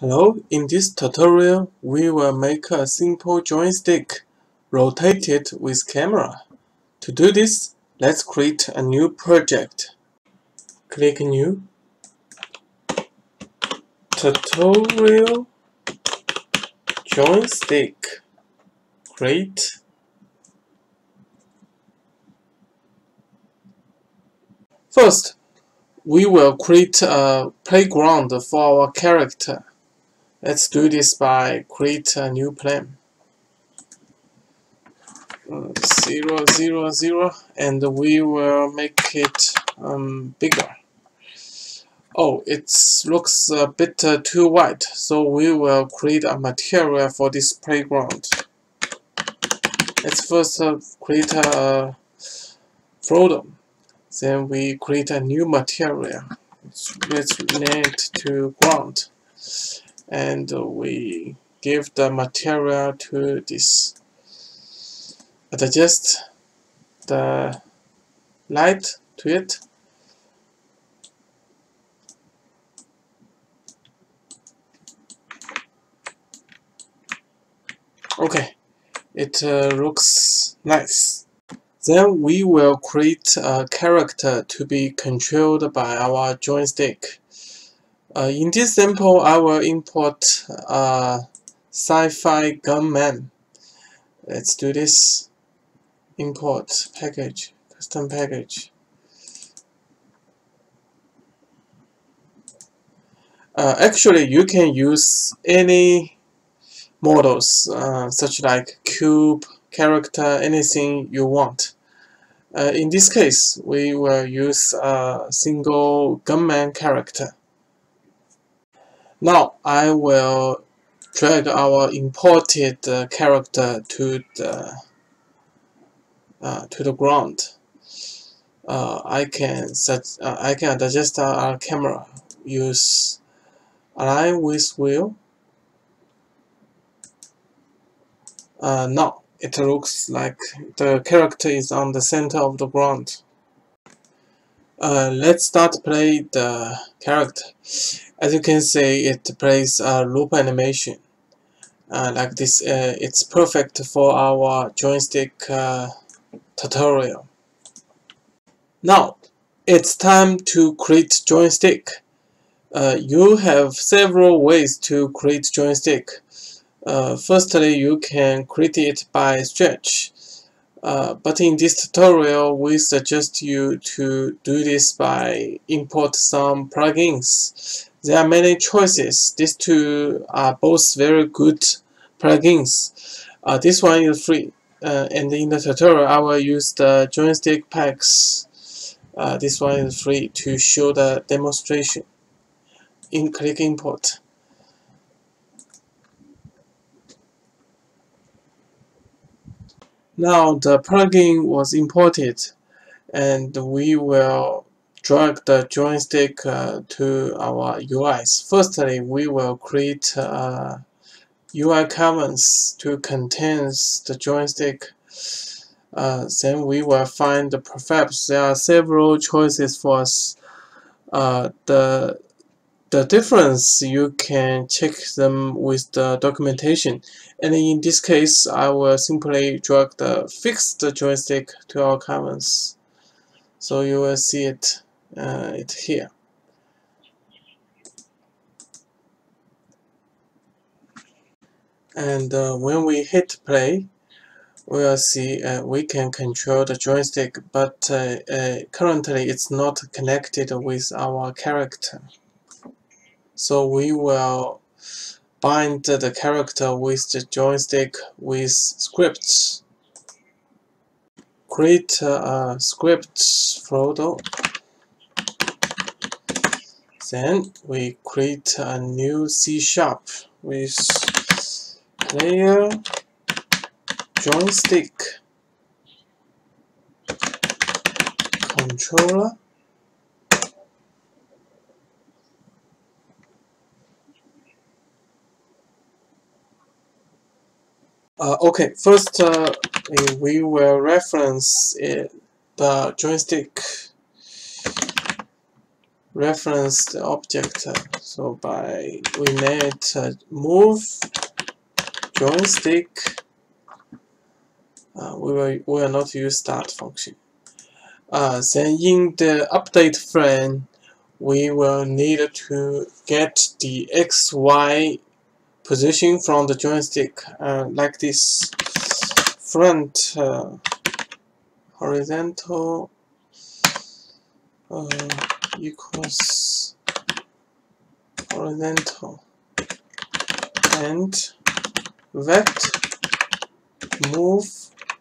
Hello, in this tutorial we will make a simple joystick rotated with camera. To do this, let's create a new project. Click New, Tutorial, Joystick, Create. First, we will create a playground for our character. Let's do this by create a new plane. Uh, zero zero zero, and we will make it um, bigger. Oh, it looks a bit uh, too white, so we will create a material for this playground. Let's first uh, create a folder. Then we create a new material. Let's name it to ground and we give the material to this. Adjust the light to it. Okay it uh, looks nice. Then we will create a character to be controlled by our joystick uh, in this sample, I will import uh, sci-fi gunman. Let's do this. Import package, custom package. Uh, actually, you can use any models, uh, such like cube, character, anything you want. Uh, in this case, we will use a single gunman character. Now I will drag our imported uh, character to the uh, to the ground. Uh, I can uh, I can adjust our camera. Use align with wheel. Uh, now it looks like the character is on the center of the ground. Uh, let's start play the character. As you can see, it plays a loop animation. Uh, like this, uh, it's perfect for our joystick uh, tutorial. Now, it's time to create joystick. Uh, you have several ways to create joystick. Firstly, you can create it by stretch. Uh, but in this tutorial, we suggest you to do this by import some plugins. There are many choices. These two are both very good plugins. Uh, this one is free. Uh, and in the tutorial, I will use the joystick packs. Uh, this one is free to show the demonstration. In click import. Now the plugin was imported and we will drag the joystick uh, to our UIs. Firstly, we will create uh, UI canvas to contain the joystick. Uh, then we will find the prefabs. There are several choices for us. Uh, the the difference you can check them with the documentation. And in this case I will simply drag the fixed joystick to our canvas so you will see it uh, it here. And uh, when we hit play we'll see uh, we can control the joystick but uh, uh, currently it's not connected with our character so we will bind the character with the joystick with scripts. Create a script folder. Then we create a new C sharp with player joystick controller Uh, okay, first uh, we will reference it, the joystick reference the object. So by we made uh, move joystick. Uh, we will we will not use start function. Uh, then in the update frame, we will need to get the XY position from the joystick uh, like this. Front uh, horizontal uh, equals horizontal and vect move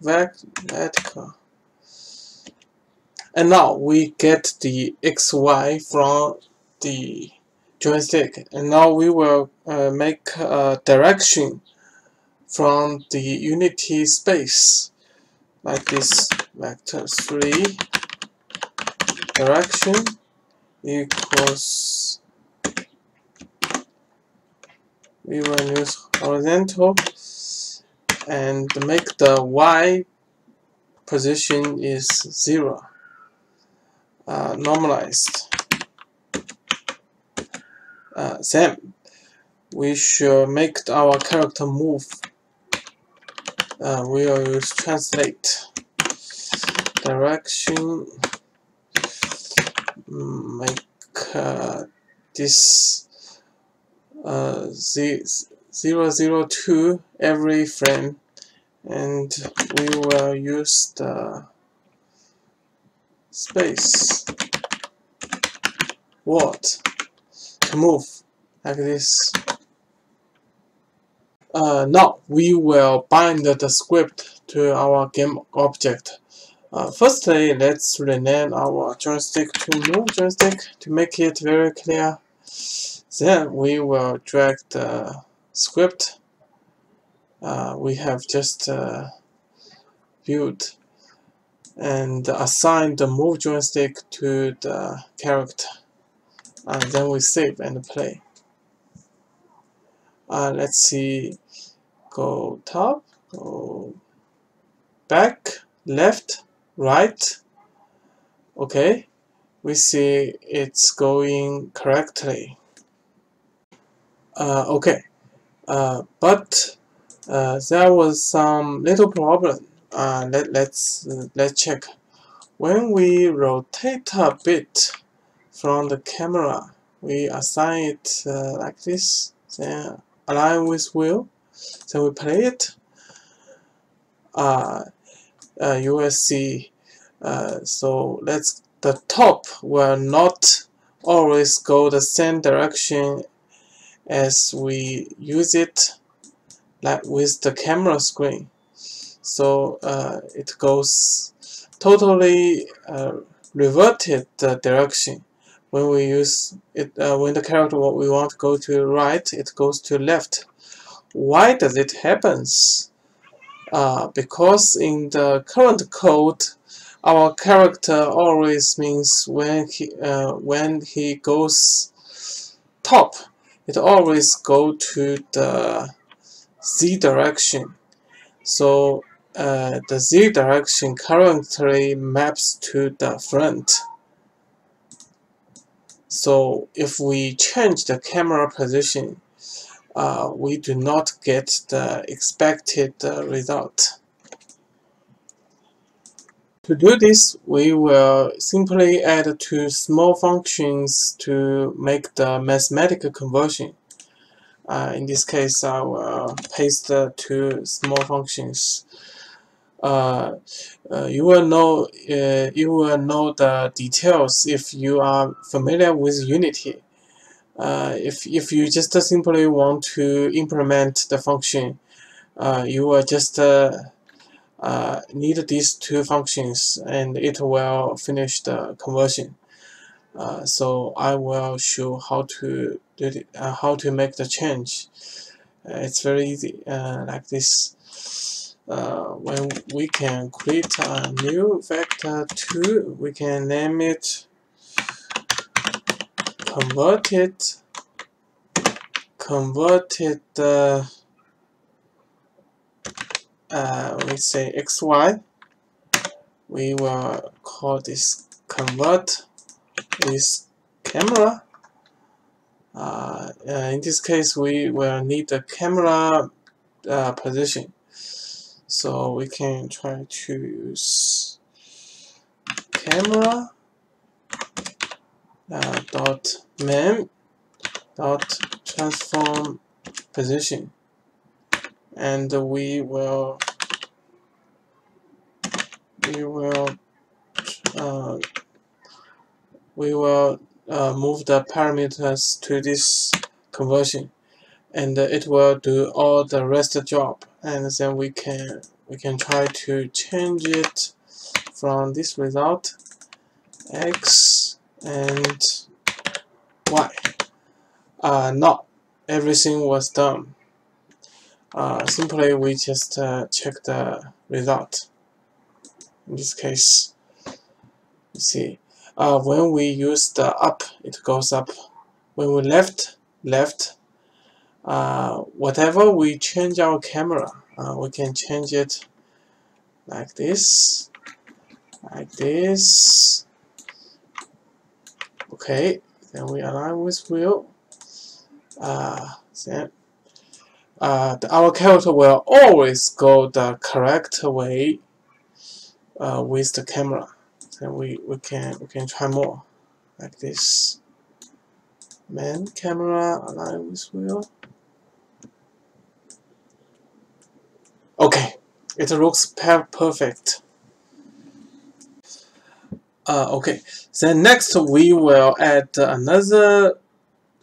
vect vertical and now we get the xy from the joystick and now we will uh, make a direction from the unity space like this vector 3 direction equals we will use horizontal and make the y position is 0 uh, normalized uh, then we should make our character move. Uh, we will use translate. Direction. Make uh, this uh, 002 every frame. And we will use the space. What move like this uh, now we will bind the script to our game object uh, firstly, let's rename our joystick to move joystick to make it very clear. Then we will drag the script uh, we have just uh, built and assign the move joystick to the character. And then we save and play. Uh, let's see, go top, go back, left, right. Okay we see it's going correctly. Uh, okay. Uh, but uh, there was some little problem. Uh, let, let's let's check. When we rotate a bit from the camera. We assign it uh, like this. Then align with wheel. Then we play it. Uh, uh, you will see uh, so let's the top will not always go the same direction as we use it like with the camera screen. So uh, it goes totally uh, reverted the direction when we use it uh, when the character what we want to go to right it goes to left. Why does it happens? Uh, because in the current code our character always means when he uh, when he goes top it always go to the z direction. So uh, the z direction currently maps to the front so if we change the camera position uh, we do not get the expected uh, result. To do this, we will simply add two small functions to make the mathematical conversion. Uh, in this case, I will paste the two small functions. Uh, uh, you will know uh, you will know the details if you are familiar with Unity. If, if you just simply want to implement the function, you will just uh, need these two functions and it will finish the conversion. Uh, so I will show how to do uh, how to make the change. it's very easy like this. When we can create a new vector 2, we can name it converted converted uh, uh, we say xy we will call this convert with camera. Uh, uh, in this case, we will need the camera uh, position. So we can try to use camera uh, dot main dot transform position. And we will we will uh, we will uh, move the parameters to this conversion. And it will do all the rest job and then we can we can try to change it from this result x and y. Uh, not everything was done. Uh, simply we just uh, check the result. In this case you see uh, when we use the up it goes up. When we left left uh, whatever we change our camera uh, we can change it like this like this. Okay then we align with wheel. Uh, then uh, the, our character will always go the correct way uh, with the camera. Then we, we can we can try more. Like this. Main camera align with wheel okay. It looks perfect. Uh, okay. Then next we will add another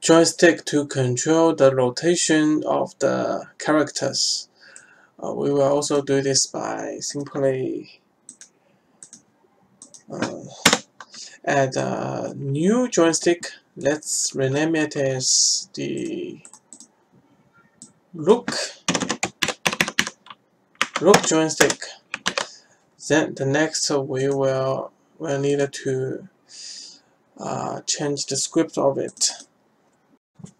joystick to control the rotation of the characters. Uh, we will also do this by simply uh, add a new joystick. Let's rename it as the look look joystick. Then the next we will will need to uh, change the script of it.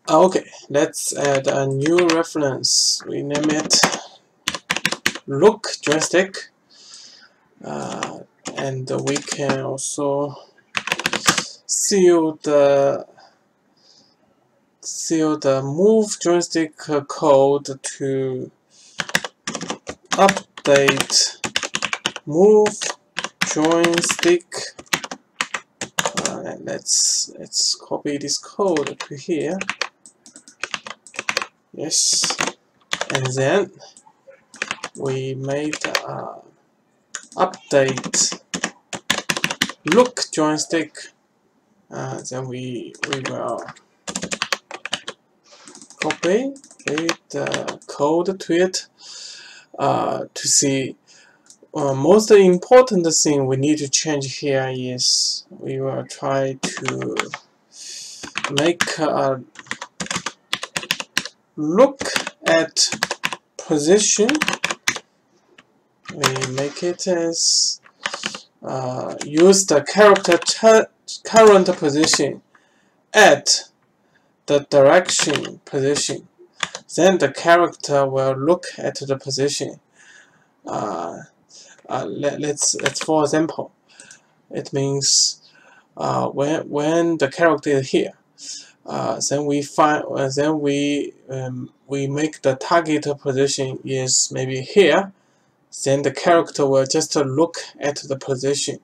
Okay. Let's add a new reference. We name it look joystick. Uh, and we can also seal the seal the move joystick code to update move joystick uh, let's let's copy this code to here. Yes. And then we made uh, update. Look joystick uh, then we we will copy the code to it uh, to see uh, most important thing we need to change here is we will try to make a look at position. We make it as uh, use the character current position at the direction position then the character will look at the position. Uh, uh, let, let's let's for example it means uh, when when the character is here uh, then we find uh, then we um, we make the target position is maybe here then the character will just look at the position.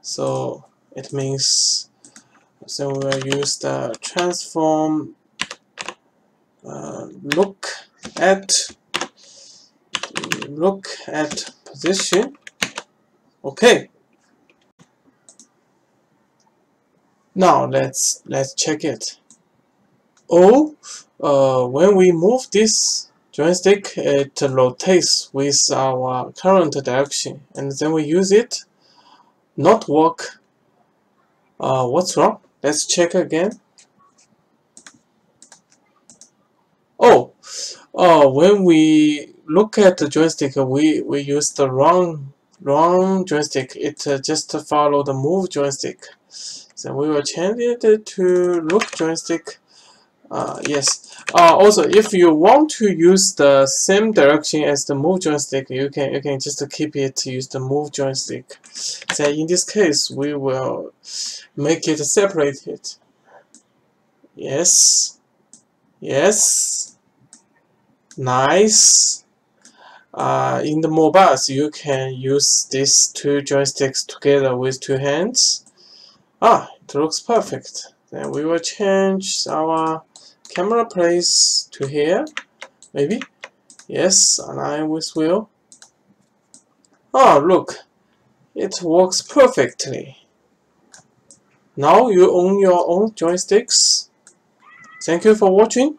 So it means so we will use the transform uh, look at look at position. Okay. Now let's let's check it. Oh uh, when we move this joystick it rotates with our current direction and then we use it. Not work. Uh, what's wrong? Let's check again oh uh, when we look at the joystick, we, we use the wrong, wrong joystick. It uh, just follow the move joystick. So we will change it to look joystick uh, yes. Uh, also if you want to use the same direction as the move joystick you can you can just keep it to use the move joystick. So in this case we will make it separated yes. Yes nice. Uh, in the mobiles you can use these two joysticks together with two hands. Ah it looks perfect. Then we will change our camera place to here maybe? Yes align with wheel. Oh look. It works perfectly. Now you own your own joysticks. Thank you for watching